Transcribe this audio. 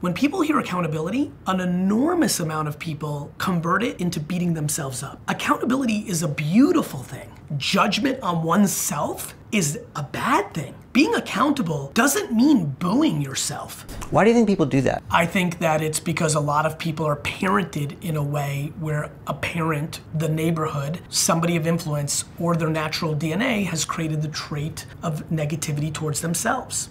When people hear accountability, an enormous amount of people convert it into beating themselves up. Accountability is a beautiful thing. Judgment on oneself is a bad thing. Being accountable doesn't mean booing yourself. Why do you think people do that? I think that it's because a lot of people are parented in a way where a parent, the neighborhood, somebody of influence, or their natural DNA has created the trait of negativity towards themselves.